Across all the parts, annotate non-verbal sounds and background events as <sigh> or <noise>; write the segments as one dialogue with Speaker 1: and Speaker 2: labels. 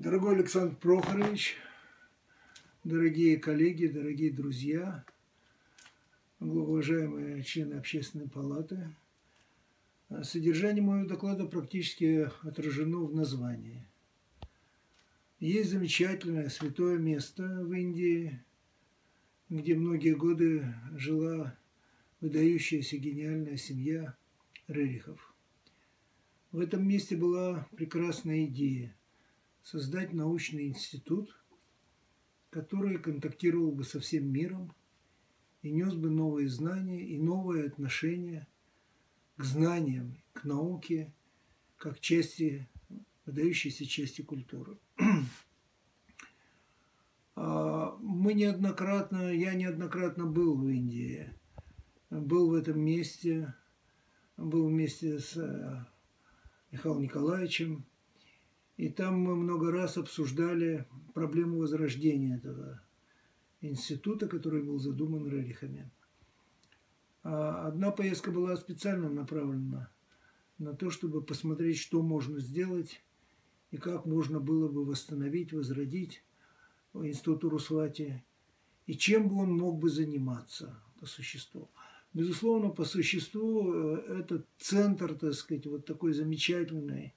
Speaker 1: Дорогой Александр Прохорович, дорогие коллеги, дорогие друзья, уважаемые члены Общественной палаты, содержание моего доклада практически отражено в названии. Есть замечательное святое место в Индии, где многие годы жила выдающаяся гениальная семья Рерихов. В этом месте была прекрасная идея создать научный институт, который контактировал бы со всем миром и нес бы новые знания и новое отношение к знаниям, к науке, как части, выдающейся части культуры. <clears throat> А, мы неоднократно, я неоднократно был в Индии, был в этом месте, был вместе с э, Михаилом Николаевичем, и там мы много раз обсуждали проблему возрождения этого института, который был задуман Рерихами. А одна поездка была специально направлена на то, чтобы посмотреть, что можно сделать и как можно было бы восстановить, возродить институт Урусвати, и чем бы он мог бы заниматься по существу. Безусловно, по существу э, этот центр, так сказать, вот такой замечательной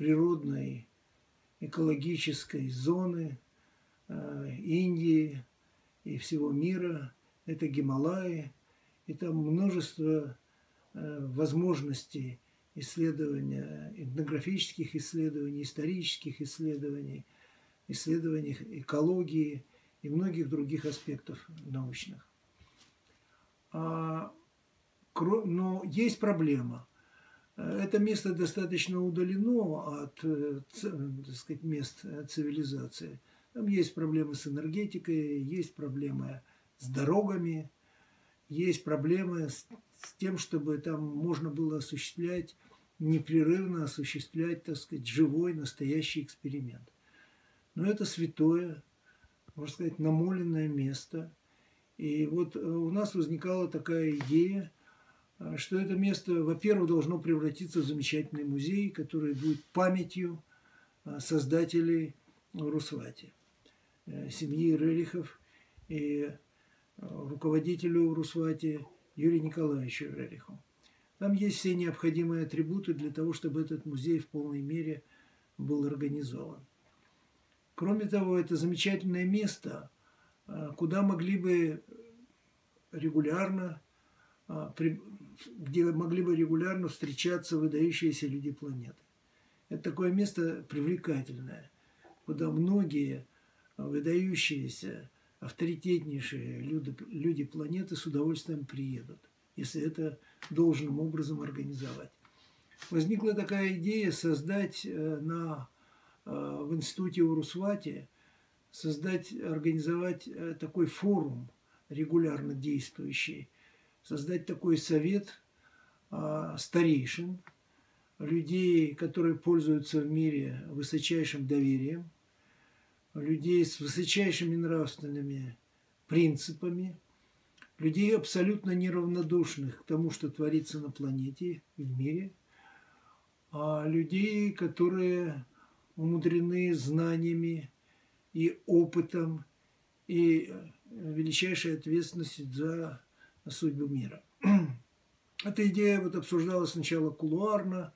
Speaker 1: природной экологической зоны э, Индии и всего мира. Это Гималаи, и там множество э, возможностей исследования, этнографических исследований, исторических исследований, исследований экологии и многих других аспектов научных. А, но есть проблема. Это место достаточно удалено от э, так сказать, мест цивилизации. Там есть проблемы с энергетикой, есть проблемы с дорогами, есть проблемы с, с тем, чтобы там можно было осуществлять, непрерывно осуществлять, так сказать, живой, настоящий эксперимент. Но это святое, можно сказать, намоленное место. И вот э, у нас возникала такая идея – что это место, во-первых, должно превратиться в замечательный музей, который будет памятью а, создателей Русвати, э, семьи Рерихов и руководителю Русвати Юрию Николаевичу Рериху. Там есть все необходимые атрибуты для того, чтобы этот музей в полной мере был организован. Кроме того, это замечательное место, куда могли бы регулярно где могли бы регулярно встречаться выдающиеся люди планеты. Это такое место привлекательное, куда многие выдающиеся, авторитетнейшие люди, люди планеты с удовольствием приедут, если это должным образом организовать. Возникла такая идея создать э, на, э, в институте Урусвати, создать, организовать э, такой форум регулярно действующий – создать такой совет а, старейшин, людей, которые пользуются в мире высочайшим доверием, людей с высочайшими нравственными принципами, людей абсолютно неравнодушных к тому, что творится на планете в мире, а людей, которые умудрены знаниями и опытом и величайшей ответственностью за судьбу мира. <clears throat> Эта идея вот обсуждалась сначала кулуарно,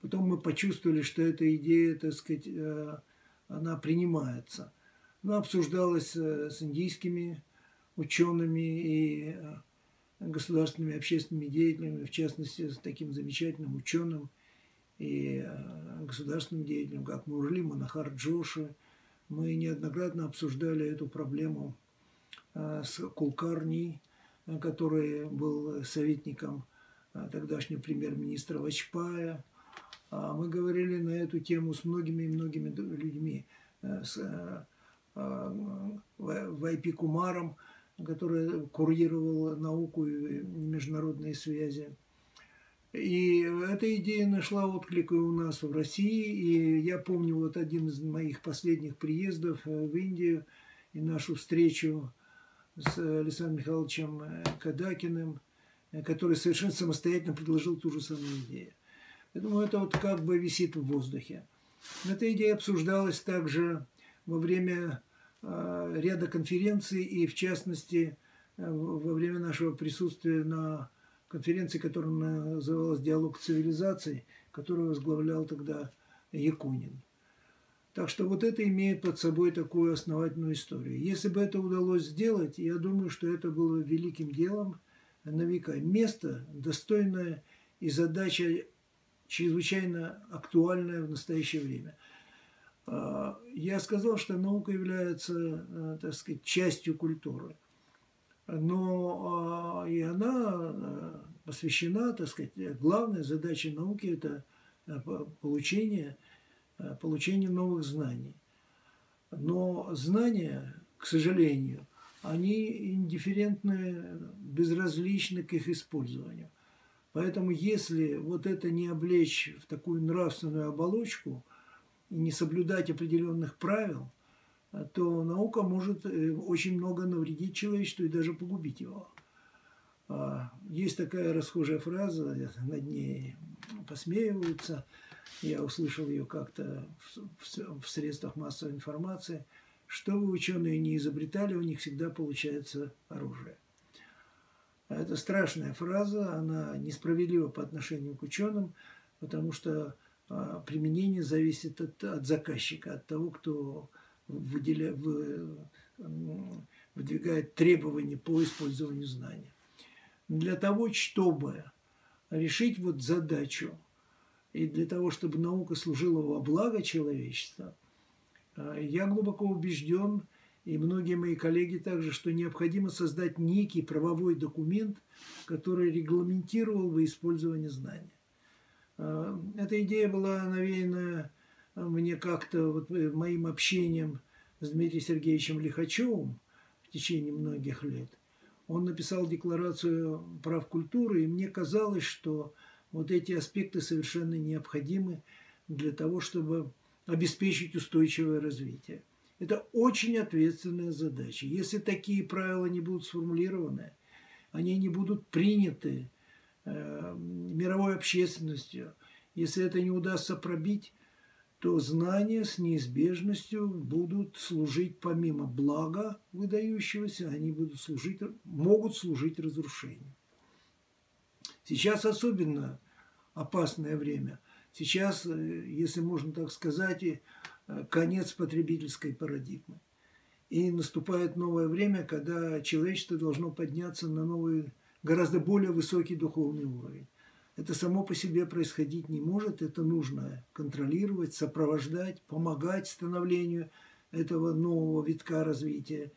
Speaker 1: потом мы почувствовали, что эта идея, так сказать, э, она принимается. Она обсуждалась э, с индийскими учеными и э, государственными общественными деятелями, в частности, с таким замечательным ученым и государственным деятелем, как Мурли Манахар Джоши. Мы неоднократно обсуждали эту проблему с Кулкарни, который был советником а, тогдашнего премьер-министра Вачпая. А мы говорили на эту тему с многими и многими людьми, э, с э, Вайпи Кумаром, который курировал науку и международные связи. И эта идея нашла отклик и у нас в России. И я помню вот один из моих последних приездов э, в Индию и нашу встречу с Александром Михайловичем э, Кадакиным, э, который совершенно самостоятельно предложил ту же самую идею. Я думаю, это вот как бы висит в воздухе. Эта идея обсуждалась также во время э, ряда конференций и, в частности, э, во время нашего присутствия на конференции, которая называлась «Диалог цивилизаций», которую возглавлял тогда Якунин. Так что вот это имеет под собой такую основательную историю. Если бы это удалось сделать, я думаю, что это было великим делом на века. Место достойное и задача чрезвычайно актуальная в настоящее время. А, я сказал, что наука является, э, так сказать, частью культуры. Но а, и она посвящена, так сказать, главная задача науки – это получение, получение новых знаний. Но знания, к сожалению, они индифферентны, безразличны к их использованию. Поэтому если вот это не облечь в такую нравственную оболочку и не соблюдать определенных правил, то наука может э, очень много навредить человечеству и даже погубить его. А, есть такая расхожая фраза, над ней посмеиваются, я услышал ее как-то в средствах массовой информации, что вы, ученые, не изобретали, у них всегда получается оружие. Это страшная фраза, она несправедлива по отношению к ученым, потому что а, применение зависит от, от заказчика, от того, кто выделя, в, выдвигает требования по использованию знания. Для того, чтобы решить вот задачу и для того, чтобы наука служила во благо человечества, а, я глубоко убежден, и многие мои коллеги также, что необходимо создать некий правовой документ, который регламентировал бы использование знаний. А, эта идея была навеяна мне как-то вот э, моим общением с Дмитрием Сергеевичем Лихачевым в течение многих лет. Он написал декларацию прав культуры, и мне казалось, что вот эти аспекты совершенно необходимы для того, чтобы обеспечить устойчивое развитие. Это очень ответственная задача. Если такие правила не будут сформулированы, они не будут приняты э, мировой общественностью, если это не удастся пробить, то знания с неизбежностью будут служить помимо блага выдающегося, они будут служить, могут служить разрушению. Сейчас особенно опасное время. Сейчас, э, если можно так сказать, Э, конец потребительской парадигмы. И наступает новое время, когда человечество должно подняться на новый, гораздо более высокий духовный уровень. Это само по себе происходить не может, это нужно контролировать, сопровождать, помогать становлению этого нового витка развития.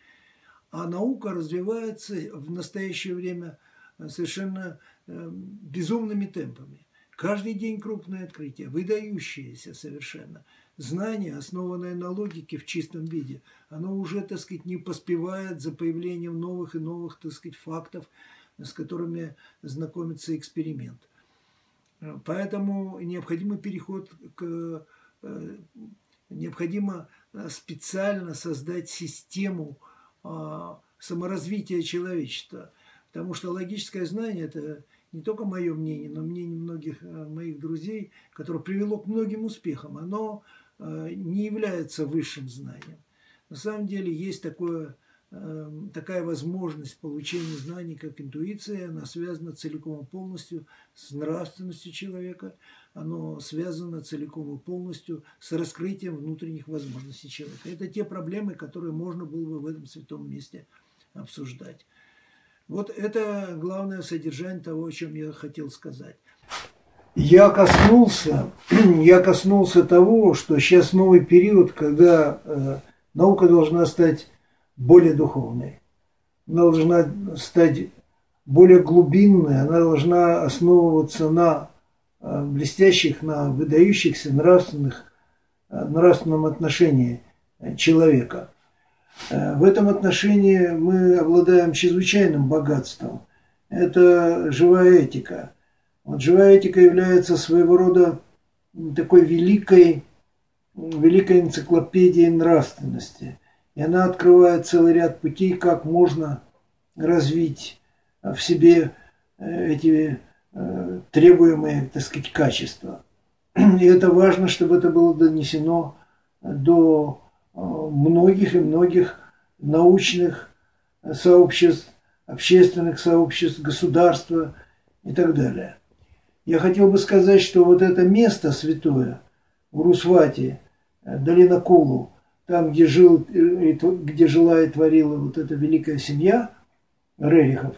Speaker 1: А наука развивается в настоящее время совершенно э, безумными темпами. Каждый день крупное открытие, выдающееся совершенно – знание, основанное на логике в чистом виде, оно уже, так сказать, не поспевает за появлением новых и новых, так сказать, фактов, с которыми знакомится эксперимент. Поэтому необходимый переход к... Э, необходимо специально создать систему а, саморазвития человечества. Потому что логическое знание – это не только мое мнение, но мнение многих э, моих друзей, которое привело к многим успехам. Оно Э, не является высшим знанием. На самом деле есть такое, э, такая возможность получения знаний, как интуиция. Она связана целиком и полностью с нравственностью человека. Оно связано целиком и полностью с раскрытием внутренних возможностей человека. Это те проблемы, которые можно было бы в этом святом месте обсуждать. Вот это главное содержание того, о чем я хотел сказать я коснулся, <clears throat> я коснулся того, что сейчас новый период, когда э, наука должна стать более духовной, она должна стать более глубинной, она должна основываться на э, блестящих, на выдающихся нравственных, э, нравственном отношении человека. Э, в этом отношении мы обладаем чрезвычайным богатством. Это живая этика – вот живая этика является своего рода такой великой, великой энциклопедией нравственности. И она открывает целый ряд путей, как можно развить в себе э, эти э, требуемые, так сказать, качества. <clears throat> И это важно, чтобы это было донесено до э, многих и многих научных сообществ, общественных сообществ, государства и так далее. Я хотел бы сказать, что вот это место святое в Русвате, э, долина Кулу, там, где, жил, э, где жила и творила вот эта великая семья Рерихов,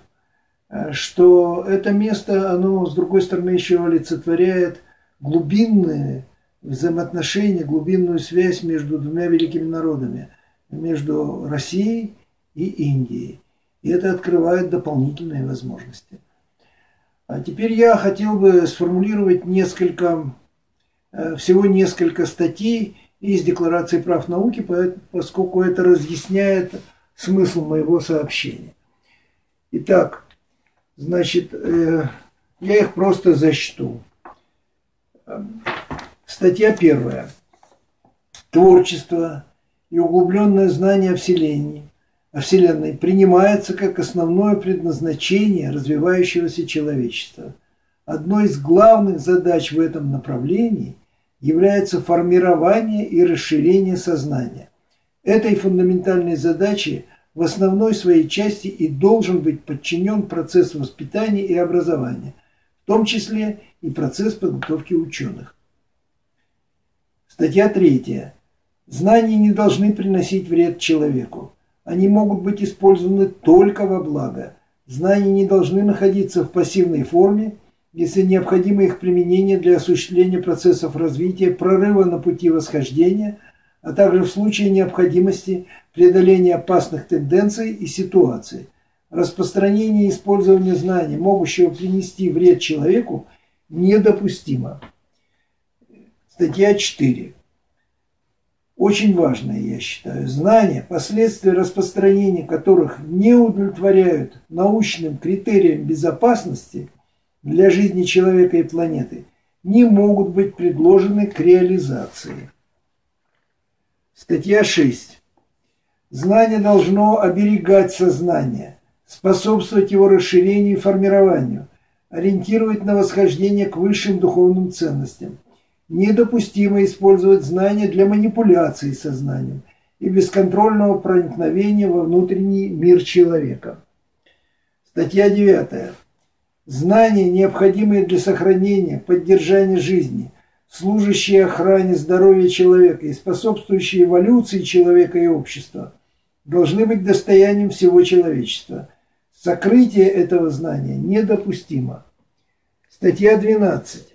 Speaker 1: что это место, оно, с другой стороны, еще олицетворяет глубинные взаимоотношения, глубинную связь между двумя великими народами, между Россией и Индией. И это открывает дополнительные возможности. А теперь я хотел бы сформулировать несколько, э, всего несколько статей из Декларации прав науки, поскольку это разъясняет смысл моего сообщения. Итак, значит, э, я их просто зачту. Статья первая. Творчество и углубленное знание о Вселенной, о Вселенной принимается как основное предназначение развивающегося человечества. Одной из главных задач в этом направлении является формирование и расширение сознания. Этой фундаментальной задаче в основной своей части и должен быть подчинен процесс воспитания и образования, в том числе и процесс подготовки ученых. Статья третья. Знания не должны приносить вред человеку. Они могут быть использованы только во благо. Знания не должны находиться в пассивной форме, если необходимо их применение для осуществления процессов развития, прорыва на пути восхождения, а также в случае необходимости преодоления опасных тенденций и ситуаций. Распространение и использование знаний, могущего принести вред человеку, недопустимо. Статья 4. Очень важное, я считаю, знания, последствия распространения которых не удовлетворяют научным критериям безопасности для жизни человека и планеты, не могут быть предложены к реализации. Статья 6. Знание должно оберегать сознание, способствовать его расширению и формированию, ориентировать на восхождение к высшим духовным ценностям, недопустимо использовать знания для манипуляции сознанием и бесконтрольного проникновения во внутренний мир человека. Статья 9. Знания, необходимые для сохранения, поддержания жизни, служащие охране здоровья человека и способствующие эволюции человека и общества, должны быть достоянием всего человечества. Сокрытие этого знания недопустимо. Статья 12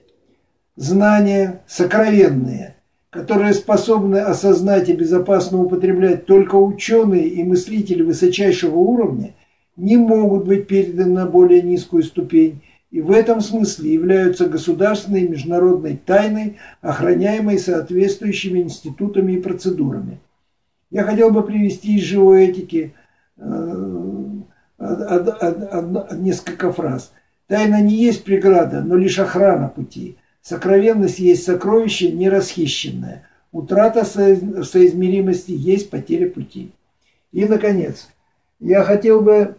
Speaker 1: знания сокровенные, которые способны осознать и безопасно употреблять только ученые и мыслители высочайшего уровня, не могут быть переданы на более низкую ступень и в этом смысле являются государственной и международной тайной, охраняемой соответствующими институтами и процедурами. Я хотел бы привести из живой этики э, несколько фраз. Тайна не есть преграда, но лишь охрана пути – Сокровенность есть сокровище нерасхищенное. Утрата соизмеримости есть потеря пути. И, наконец, я хотел бы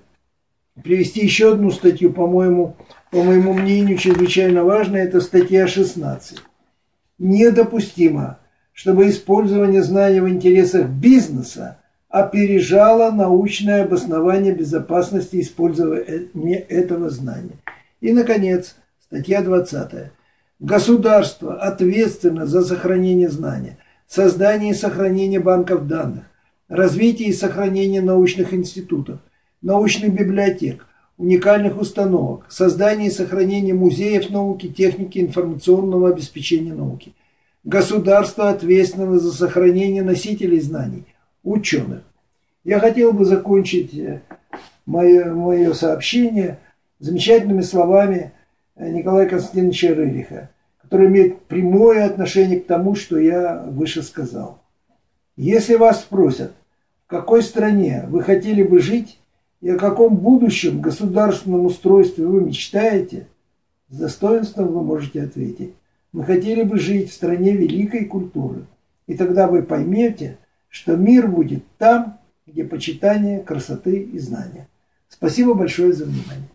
Speaker 1: привести еще одну статью, по-моему, по моему мнению, чрезвычайно важная, это статья 16. Недопустимо, чтобы использование знаний в интересах бизнеса опережало научное обоснование безопасности использования этого знания. И, наконец, статья 20. Государство ответственно за сохранение знания, создание и сохранение банков данных, развитие и сохранение научных институтов, научных библиотек, уникальных установок, создание и сохранение музеев науки, техники, информационного обеспечения науки. Государство ответственно за сохранение носителей знаний, ученых. Я хотел бы закончить э, мое, мое сообщение замечательными словами Николая Константиновича Рыриха, который имеет прямое отношение к тому, что я выше сказал. Если вас спросят, в какой стране вы хотели бы жить и о каком будущем государственном устройстве вы мечтаете, с достоинством вы можете ответить. Мы хотели бы жить в стране великой культуры. И тогда вы поймете, что мир будет там, где почитание красоты и знания. Спасибо большое за внимание.